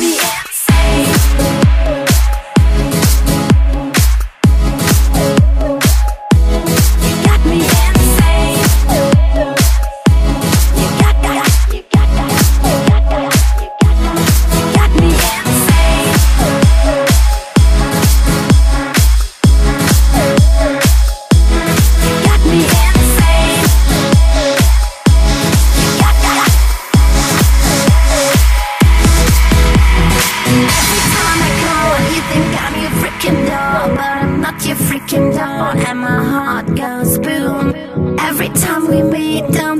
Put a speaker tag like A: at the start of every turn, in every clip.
A: Yeah. and my heart goes boom. Every time we meet, don't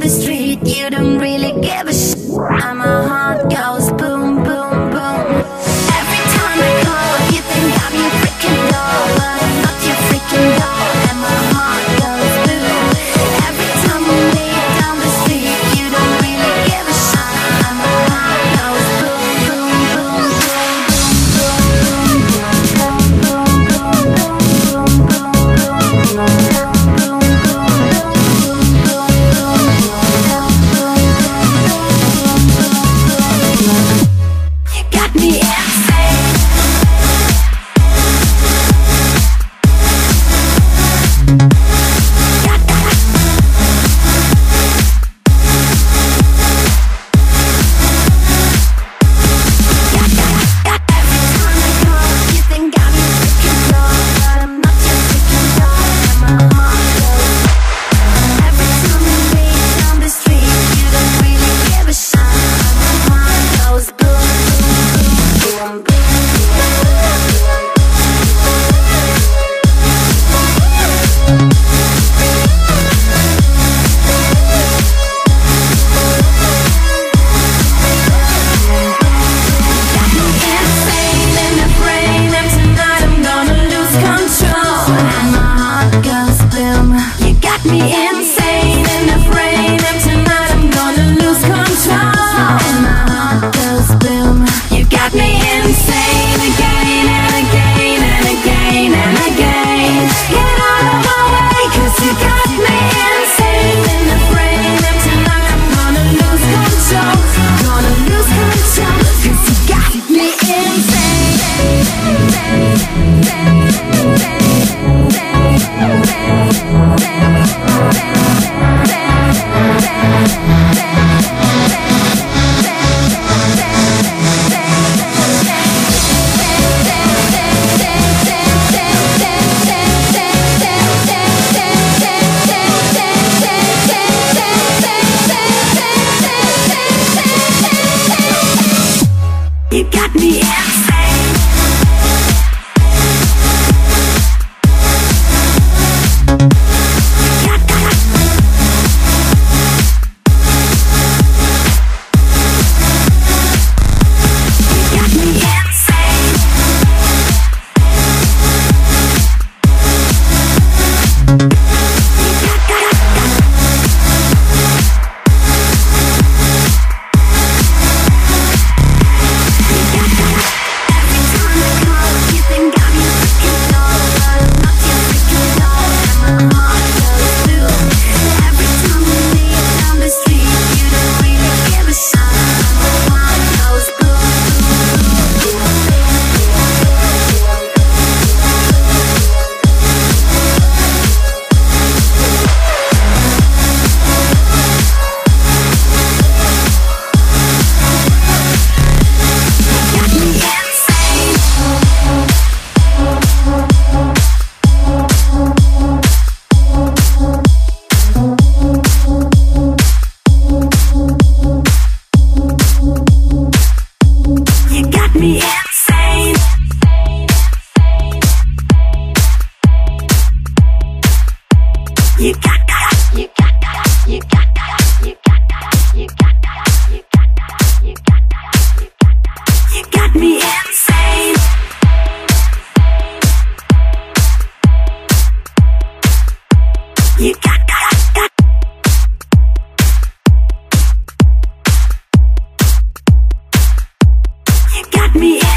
A: dance, dance. You got you got you got you got you got you got you got you got me insane. You got me